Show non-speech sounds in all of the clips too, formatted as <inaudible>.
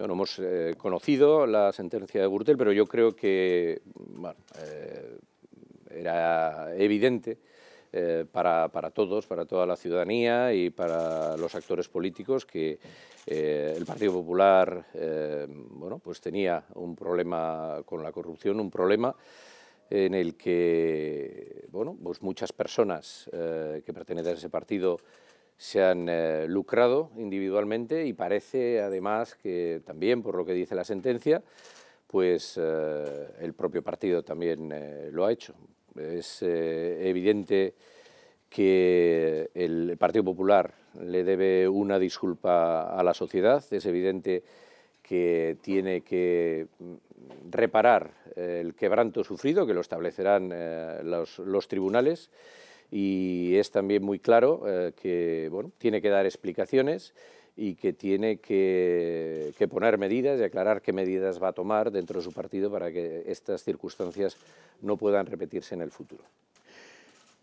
Bueno, hemos eh, conocido la sentencia de Gürtel, pero yo creo que eh, era evidente eh, para, todos, para toda la ciudadanía y para los actores políticos que el Partido Popular bueno, pues tenía un problema con la corrupción, un problema en el que bueno, pues muchas personas que pertenecen a ese partido se han eh, lucrado individualmente y parece además que también, por lo que dice la sentencia, pues eh, el propio partido también eh, lo ha hecho. Es evidente que el Partido Popular le debe una disculpa a la sociedad, es evidente que tiene que mm, reparar el quebranto sufrido, que lo establecerán los tribunales, y es también muy claro eh, que tiene que dar explicaciones y que tiene que, poner medidas y aclarar qué medidas va a tomar dentro de su partido para que estas circunstancias no puedan repetirse en el futuro.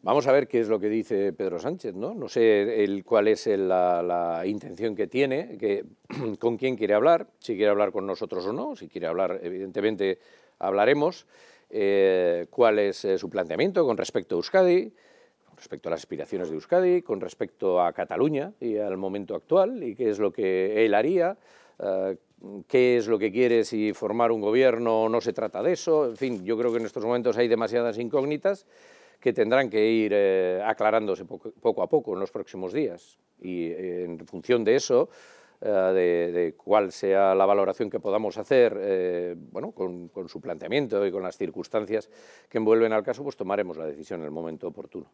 Vamos a ver qué es lo que dice Pedro Sánchez, ¿no? No sé el, cuál es la, intención que tiene, <clears throat> con quién quiere hablar, si quiere hablar con nosotros o no, si quiere hablar, evidentemente hablaremos, eh, cuál es eh, su planteamiento con respecto a Euskadi, respecto a las aspiraciones de Euskadi, con respecto a Cataluña y al momento actual, y qué es lo que él haría, eh, qué es lo que quiere si formar un gobierno no se trata de eso, en fin, yo creo que en estos momentos hay demasiadas incógnitas que tendrán que ir eh, aclarándose poco, a poco en los próximos días. Y eh, en función de eso, de, cuál sea la valoración que podamos hacer bueno, con, con, su planteamiento y con las circunstancias que envuelven al caso, pues tomaremos la decisión en el momento oportuno.